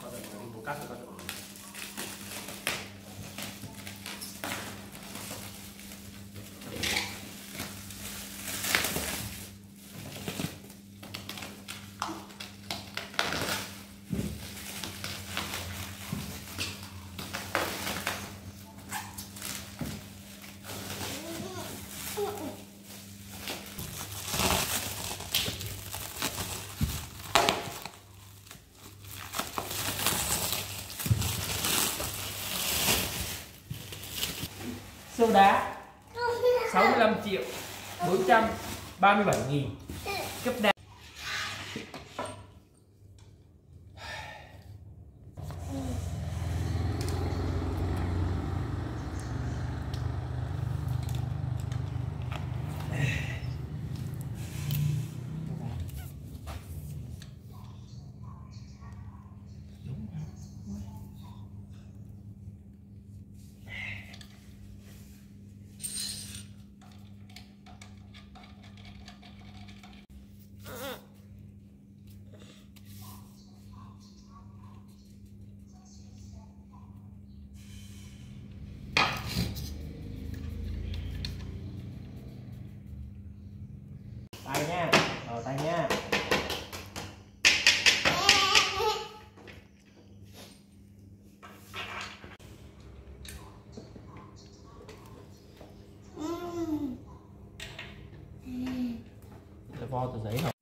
가자, 뭐 가자, 가자. Xương đá. 65 triệu 437 nghìn. Cấp đá Để vo từ giấy hả?